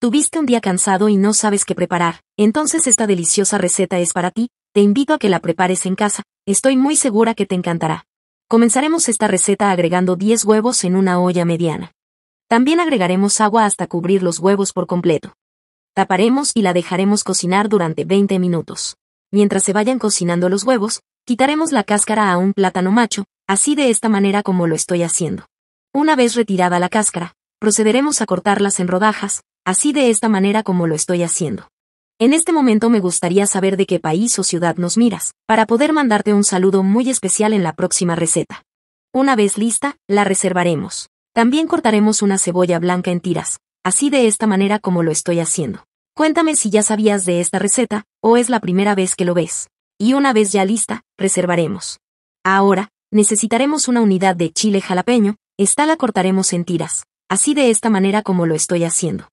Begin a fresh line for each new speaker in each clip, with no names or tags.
Tuviste un día cansado y no sabes qué preparar, entonces esta deliciosa receta es para ti, te invito a que la prepares en casa, estoy muy segura que te encantará. Comenzaremos esta receta agregando 10 huevos en una olla mediana. También agregaremos agua hasta cubrir los huevos por completo. Taparemos y la dejaremos cocinar durante 20 minutos. Mientras se vayan cocinando los huevos, quitaremos la cáscara a un plátano macho, así de esta manera como lo estoy haciendo. Una vez retirada la cáscara, procederemos a cortarlas en rodajas, así de esta manera como lo estoy haciendo. En este momento me gustaría saber de qué país o ciudad nos miras, para poder mandarte un saludo muy especial en la próxima receta. Una vez lista, la reservaremos. También cortaremos una cebolla blanca en tiras, así de esta manera como lo estoy haciendo. Cuéntame si ya sabías de esta receta, o es la primera vez que lo ves. Y una vez ya lista, reservaremos. Ahora, necesitaremos una unidad de chile jalapeño, esta la cortaremos en tiras, así de esta manera como lo estoy haciendo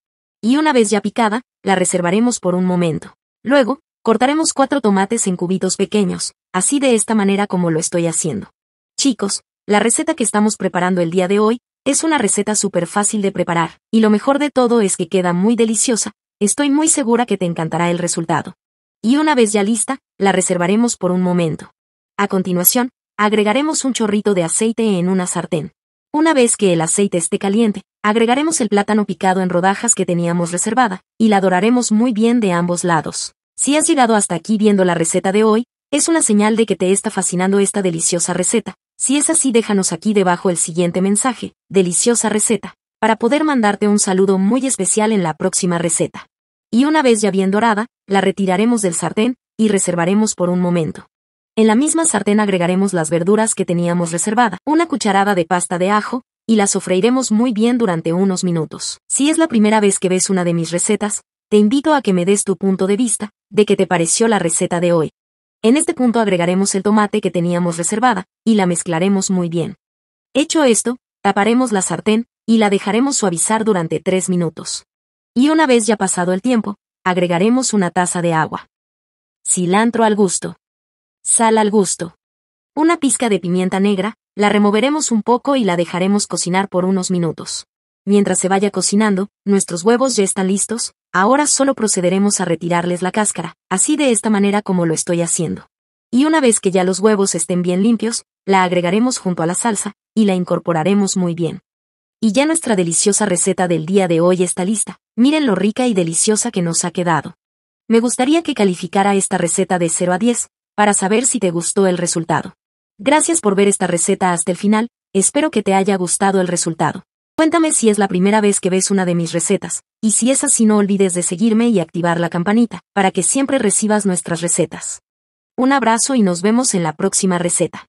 y una vez ya picada, la reservaremos por un momento. Luego, cortaremos cuatro tomates en cubitos pequeños, así de esta manera como lo estoy haciendo. Chicos, la receta que estamos preparando el día de hoy, es una receta súper fácil de preparar, y lo mejor de todo es que queda muy deliciosa, estoy muy segura que te encantará el resultado. Y una vez ya lista, la reservaremos por un momento. A continuación, agregaremos un chorrito de aceite en una sartén. Una vez que el aceite esté caliente, Agregaremos el plátano picado en rodajas que teníamos reservada, y la doraremos muy bien de ambos lados. Si has llegado hasta aquí viendo la receta de hoy, es una señal de que te está fascinando esta deliciosa receta. Si es así, déjanos aquí debajo el siguiente mensaje, deliciosa receta, para poder mandarte un saludo muy especial en la próxima receta. Y una vez ya bien dorada, la retiraremos del sartén, y reservaremos por un momento. En la misma sartén agregaremos las verduras que teníamos reservada, una cucharada de pasta de ajo, y las sofreiremos muy bien durante unos minutos. Si es la primera vez que ves una de mis recetas, te invito a que me des tu punto de vista, de qué te pareció la receta de hoy. En este punto agregaremos el tomate que teníamos reservada, y la mezclaremos muy bien. Hecho esto, taparemos la sartén, y la dejaremos suavizar durante 3 minutos. Y una vez ya pasado el tiempo, agregaremos una taza de agua. Cilantro al gusto. Sal al gusto. Una pizca de pimienta negra, la removeremos un poco y la dejaremos cocinar por unos minutos. Mientras se vaya cocinando, nuestros huevos ya están listos, ahora solo procederemos a retirarles la cáscara, así de esta manera como lo estoy haciendo. Y una vez que ya los huevos estén bien limpios, la agregaremos junto a la salsa, y la incorporaremos muy bien. Y ya nuestra deliciosa receta del día de hoy está lista, miren lo rica y deliciosa que nos ha quedado. Me gustaría que calificara esta receta de 0 a 10, para saber si te gustó el resultado. Gracias por ver esta receta hasta el final, espero que te haya gustado el resultado. Cuéntame si es la primera vez que ves una de mis recetas, y si es así no olvides de seguirme y activar la campanita, para que siempre recibas nuestras recetas. Un abrazo y nos vemos en la próxima receta.